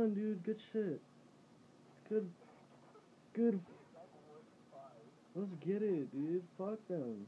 on, dude. Good shit. Good. Good. Let's get it, dude. Fuck them.